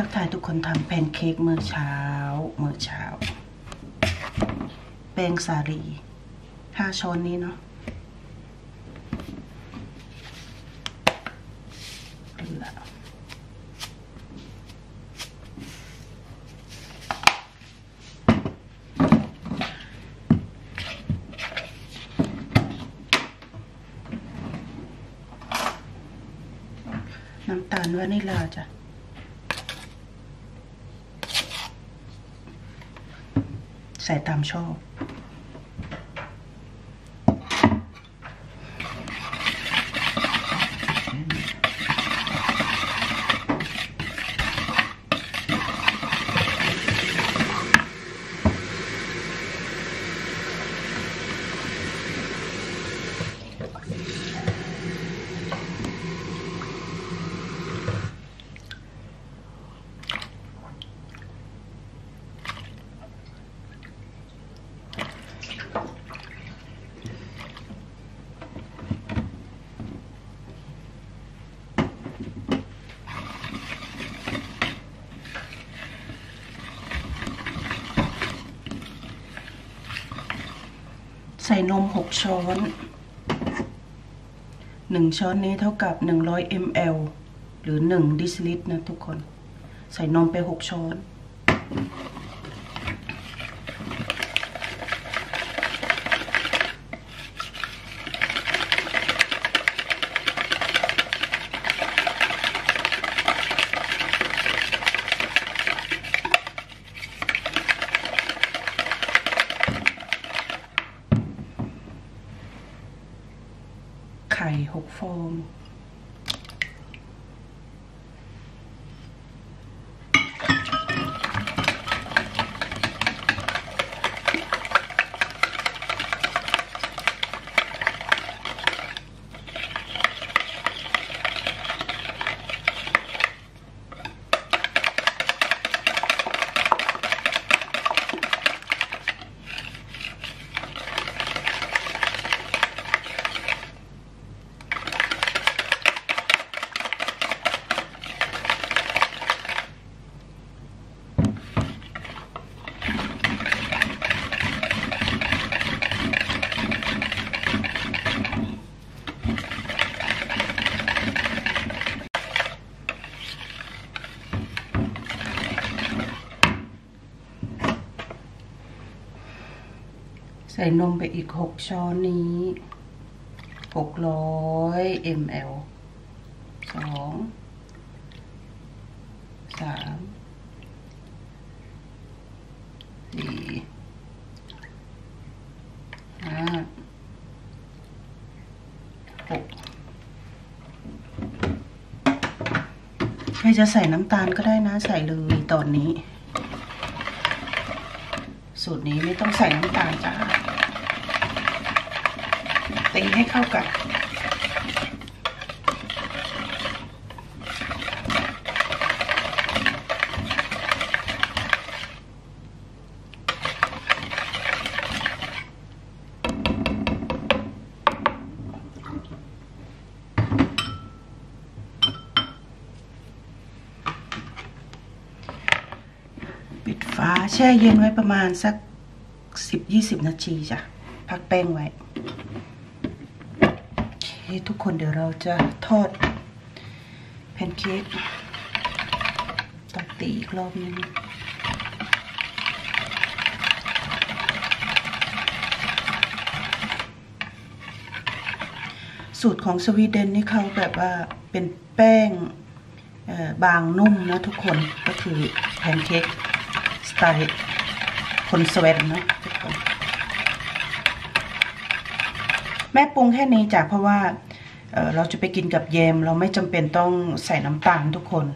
ทักทายทุกคนทำแพนเค้กมื้อเช้า มื้อเช้า แป้งสาลีห้าช้อนนี้เนาะเกลือน้ำตาลวานิลลาจ้ะ ในม 6 ช้อนหนึ่งช้อนนี้เท่ากับหนึ่งร้อยมลหรือ 1 ดิสลิตรนะทุกคน ใส่นมไป 6 ช้อน ข่6ฟอง นมไปอีกหกช้อนนี้หกร้อยมลสองสามสี่ห้าหกใครจะใส่น้ำตาลก็ได้นะใส่เลยตอนนี้ สูตรนี้ไม่ต้องใส่น้ำตาลจ้า ตีให้เข้ากันปิดฝาแช่เย็นไว้ประมาณสักสิบยี่สิบนาทีจ้ะ พักแป้งไว้ โอเคทุกคนเดี๋ยวเราจะทอดแพนเค้กต้องตีอีกรอบนึงสูตรของสวีเดนนี่เขาแบบว่าเป็นแป้งบางนุ่มนะทุกคนก็คือแพนเค้กสไตล์คนสวีเดนนะทุกคน แม่ปรุงแค่นี้จ้ะเพราะว่าเอ่อเราจะไปกินกับแยม เราไม่จำเป็นต้องใส่น้ำตาลทุกคน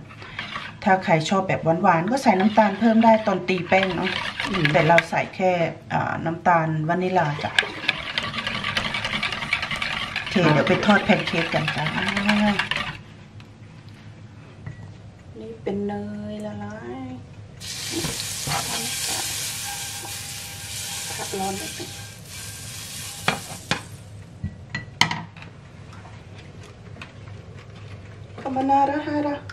ถ้าใครชอบแบบหวานๆก็ใส่น้ำตาลเพิ่มได้ตอนตีแป้งเนาะอืมแต่เราใส่แค่อ่าน้ำตาลวานิลลาจ้ะโอเคเดี๋ยวไปทอดแพนเค้กกันจ้านี่เป็นเนยละลายพักร้อนนิดนึง banana, hara.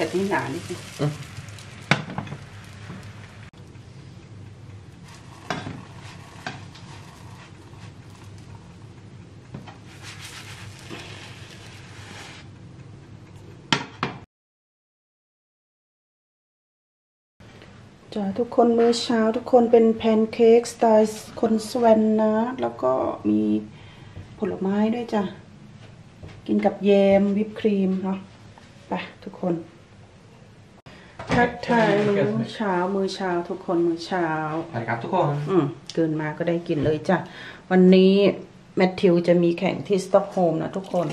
แต่นี่หนานิดนึงจ้าทุกคนมื้อเช้าทุกคนเป็นแพนเค้กสไตล์คนสเวนนะ แล้วก็มีผลไม้ด้วยจ้ะ กินกับแยมวิปครีมเนาะไปทุกคน ทักทายมื้อเช้ามือเช้าทุกคนมือเช้าสวัสดีครับทุกคน อืมเกินมาก็ได้กินเลยจ้ะ วันนี้แมทธิวจะมีแข่งที่สต็อกโฮล์มนะทุกคน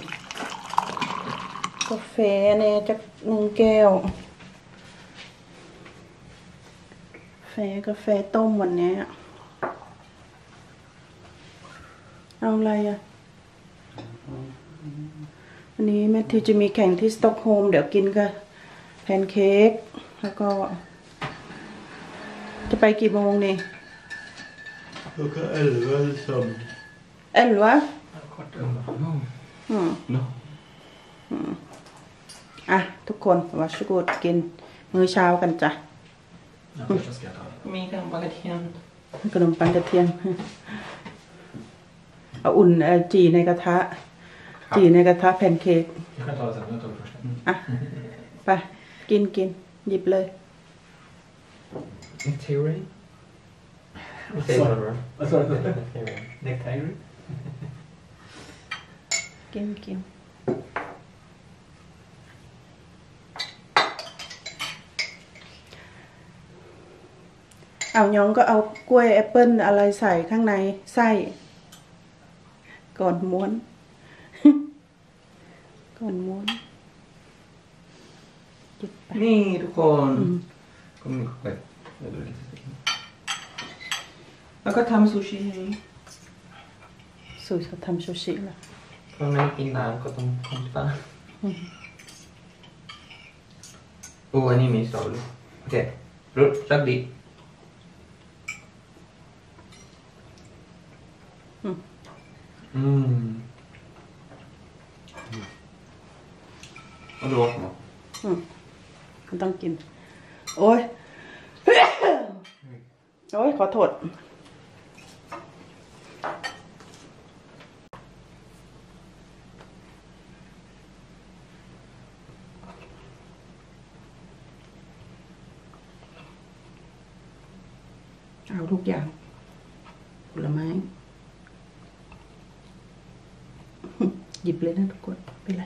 กาแฟเนี่ยจะหนึ่งแก้วกาแฟกาแฟต้มวันนี้ เอาอะไรอะวันนี้แมทธิวจะมีแข่งที่สต็อกโฮล์มเดี๋ยวกินกับแพนเค้ก แล้วก็ จะไปกี่โมงนี่ Klockan elva som เอ็นวะ Kvart över. อืม No. อะ ทุกคนวัชกูดกิน มื้อเช้ากันจ้ะ Ja, första ska jag ta. มีกันปกติยังขนมปังกระเทียมเอาอุ่นเอ่อจีในกระทะ จีในกระทะแพนเค้ก Jag kan ta det sen, jag tar det först. อะ ไป กินกิน หยิบเลย In theory? Säger man bra? Vad sa du? Necktie ring? กินกิน เอายองก็เอากล้วยแอปเปิลอะไรใส่ข้างในไส้ ก่อนม้วน ก่อนม้วน หยิบไปนี่ทุกคนอืมก็มีเปิดเดี๋ยวดูดิแล้วก็ทำซูชิให้สูตรเขาทำซูชิล่ะเพราะงั้นกินน้ำก็ต้องคอมฟ้าโอ้อันนี้มีสตรอเบอรี่โอเครสชาติดีอืมอืม och då åt man อืม มันต้องกิน โอ้ยโอ้ยขอโทษเอาทุกอย่างผลไม้ หยิบเลยนะทุกคนไม่เป็นไร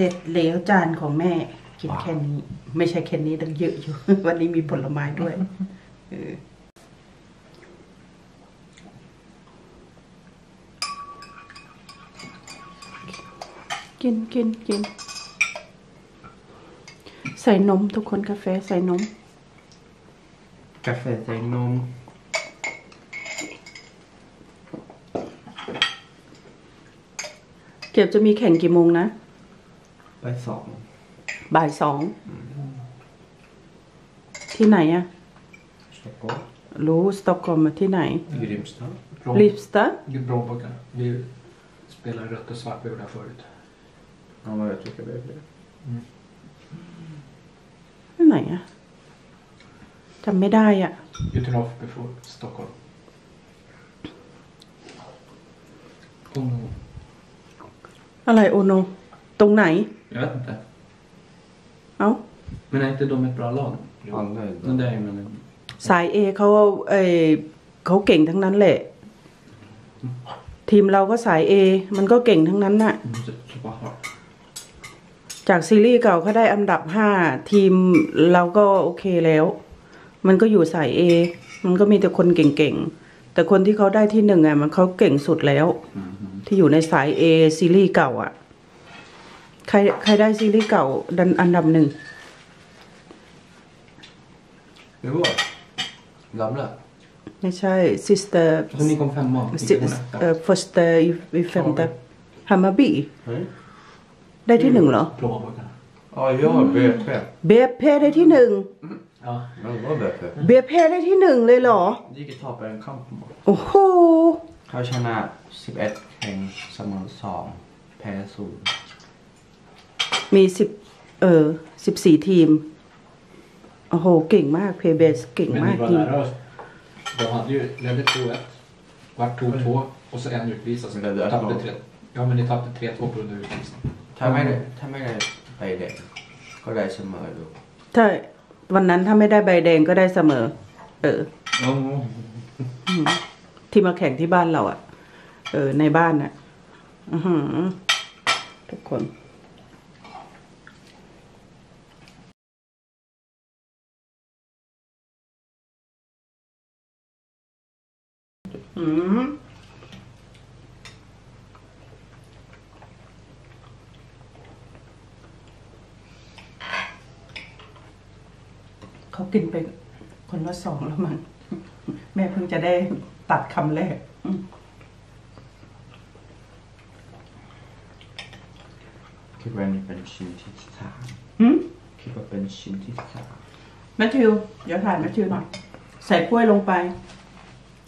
ร็จแล้วจานของแม่กินแค่นี้ ไม่ใช่แค่นี้ตั้งเยอะอยู่ วันนี้มีผลไม้ด้วยเออกินกินกิน ใส่นมทุกคนกาแฟใส่นม Kaffe, säg num. เก็บจะมีแข่งกี่โมงนะ Vad sa man? บ่ายสอง ที่ไหนอะ Stockholm. รู้สต็อกโกล์มที่ไหน Grimstad. ลิฟสตา Brombacka. Vi spelade rött och svart, vi gjorde det här förut. Ja, vad jag tycker det är det. ที่ไหนอะจำไม่ได้อะ Göteborg before Stockholm. Oh no. อะไรโอโน ตรงไหน Jag vet inte. เอ้า Men är inte de ett bra lag? Alla är Men det är ju men... สายเอเขาเออเขาเก่งทั้งนั้นแหละ ทีมเราก็สาย A มันก็เก่งทั้งนั้นน่ะ Super hard. จากซีรีส์เก่าเขาได้อันดับห้าทีมเราก็โอเคแล้ว มันก็อยู่สาย A มันก็มีแต่คนเก่งๆ แต่คนที่เขาได้ที่หนึ่งอะมันเขาเก่งสุดแล้ว ที่อยู่ในสาย A ซีรีส์เก่าอะ ใครใครได้ซีรีส์เก่าดันอันดับหนึ่ง Det var gamla. ไม่ใช่ sister Alltså ni kom femma. Ni si- kom etta. เอ่อ first i i femte Hammarby Nej. ได้ที่หนึ่งเหรอ Plånboken. Ja, jag har BP. เบฟเพได้ที่หนึ่ง Ja. Men det var BP. เบฟเพได้ที่หนึ่งเลยเหรอ Det gick ett tag på en kamp. โอ้โหเขาชนะ11แข่งเสมอ2แพ้ศูนย์ มีสิบเออสิบสี่ทีม โอ้โห เก่งมากเพย์เบสเก่ง Men มาก ni var จริง nära oss. De hade ju, ledde 2-1. Vart tog två och så en utvisad. Så Men det är tappade bra. tre. Ja men ni tappade 3-2 på grund av utvisning. ถ้าไม่ได้ถ้าไม่ได้ไปแดงก็ได้เสมอดูถ้าวันนั้นถ้าไม่ได้ใบแดงก็ได้เสมอ เออที่มาแข่งที่บ้านเราอะ่ะ เออ ในบ้านน่ะ อือหือทุกคน อืมเขากินไปคนละสองแล้วมั้งแม่เพิ่งจะได้ตัดคำแรกอืมคิดว่านี่เป็นชิ้นที่สามหืมคิดว่าเป็นชิ้นที่สามแมทธิว เดี๋ยวถ่ายแมทธิวหน่อยใส่กล้วยลงไป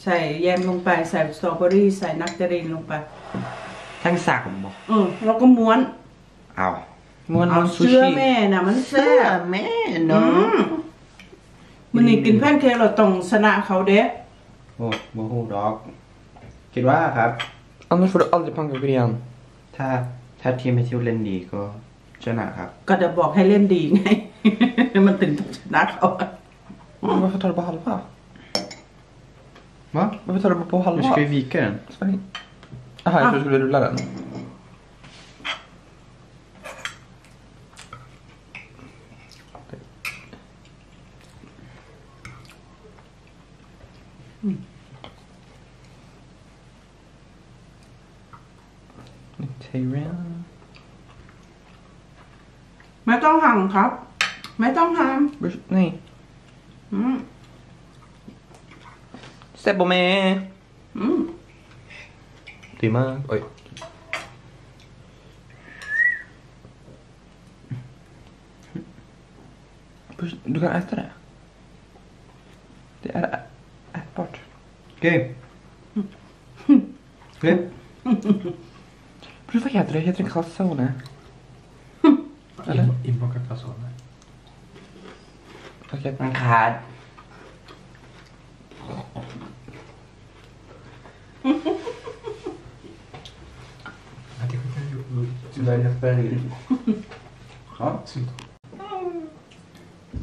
ใส่แยมลงไปใส่สตรอเบอรี่ใส่นักเตอรีนลงไป ทั้งสามบอกอืมแล้วก็ม้วนเอาม้วนเอาเสื้อแม่น่ะมันแซ่เสื้อบแม่อืเนาะมมันนี่กินแพนเค้กเราต้องชนะเขาเด้โอ้โมโหดอก คิดว่าครับ Annars får du aldrig pannkakor igen. ถ้าถ้าทีมไปเที่ยวเล่นดีก็ชนะครับ ก็จะบอกให้เล่นดีไง มันถึงต้องชนะเขา Men varför tar du bara halva? Va? Varför tar du bara på Du halva? ska ju vika den. Jaha, jag trodde du skulle rulla den. Nigerian. ไม่ต้องหั่นครับไม่ต้องหั่น Burs- Nej. แซ่บโบแม่ดีมากเอ้ยดูการแอสตราเดี๋ยวแอสปอร์ตเกมเกมพูดว่าอยากเรียนอยากเรียนคลาสโซนะอะไรอินบอกกับคลาสโซนะโอเคตั้งขาด ju. Börja följa. Ja. Synd.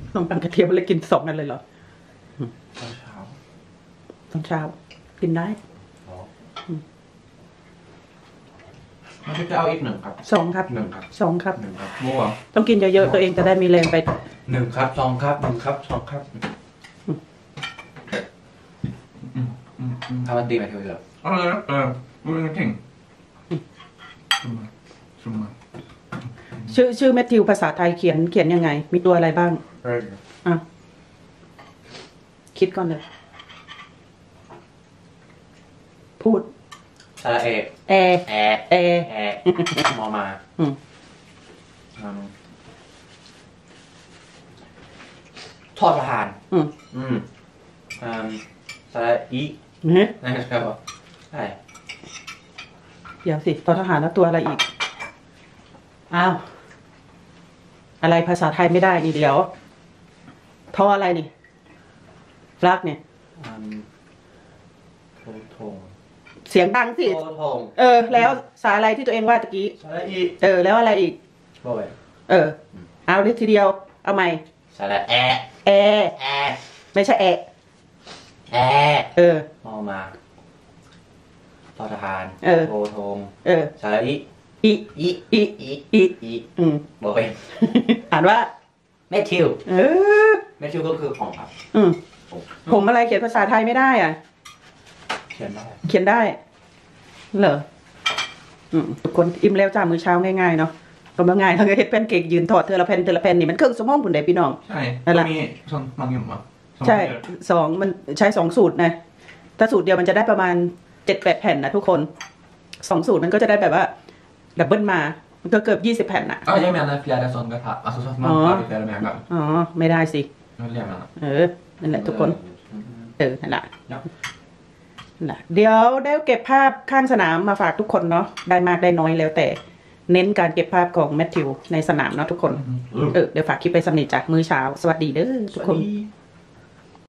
ขนมปังกระเทียมเลยกินสองนั่นเลยเหรอ ตอนเช้ากินได้มันจะเอาอีกหนึ่งครับ สองครับหนึ่งครับ สองครับ หนึ่งครับมั่วต้องกินเยอะๆ ตัวเองจะได้มีแรงไป หนึ่งครับสองครับหนึ่งครับสองครับทำมันตีไหมเธอเหรอ Ja, det var ingenting. Trumma. Trumma. ชื่อชื่อแมทธิวภาษาไทยเขียนเขียนยังไง มีตัวอะไรบ้างอะ คิดก่อนเลย พูด สระเอกแอแอแอแอมอมาอืม อืมทอดประหาร อืมอืมอืมสระอีเนี่ยนะครับใช่เดี๋ยวสิ ตอนทหารแล้วตัวอะไรอีก อ้าว อะไรภาษาไทยไม่ได้นี่เดี๋ยวทออะไรนี่ฟลักเนี่ยอืมโททงเสียงดังสิ โททงเออ แล้วสายอะไรที่ตัวเองว่าตะกี้ สระอีเออ แล้วอะไรอีก โอ้ยเออ เอาเลยทีเดียว เอาใหม่ สระแอแอแอไม่ใช่แอะแอเออ มอมาทอทหารเออ โททงเออสาระอิ อีอีอีอีอีอีอืมบอกเองอ่านว่าแมทธิวเออแมทธิวก็คือของครับอืมผมผมอะไรเขียนภาษาไทยไม่ได้อะ เขียนได้ เขียนได้ เหรออืมทุกคนอิ่มแล้วจ้ามื้อเช้าง่ายๆเนาะก็มาง่ายเขาก็เฮ็ดแป้นเค้กยืนทอดเทอละแผ่นเทอละแผ่นนี่มันครึ่งชั่วโมงพุ่นเด้พี่น้อง ใช่นั่นแหละต้องมีช่องมังยุ่มอะองใช่เดือนสองมันใช้สองสูตรนะถ้าสูตรเดียวมันจะได้ประมาณเจ็ดแปดแผ่นนะทุกคนสองสูตรมันก็จะได้แบบว่า ดับเบิลมา มันก็เกือบยี่สิบแผ่นนะ Ja, jag menar flera sådana papp. Alltså så att man Ja. tar det flera megar. อ๋อ ไม่ได้สิ Det var det jag menade. เออ นั่นแหละทุกคน เออ นั่นแหละ Ja. นั่นแหละเดี๋ยวได้เก็บภาพข้างสนามมาฝากทุกคนเนาะ ได้มากได้น้อยแล้วแต่ เน้นการเก็บภาพของแมทธิวในสนามเนาะทุกคน เออ เดี๋ยวฝากคลิปไปสำนิทจากมือเช้า สวัสดีเด้อทุกคน Sorry.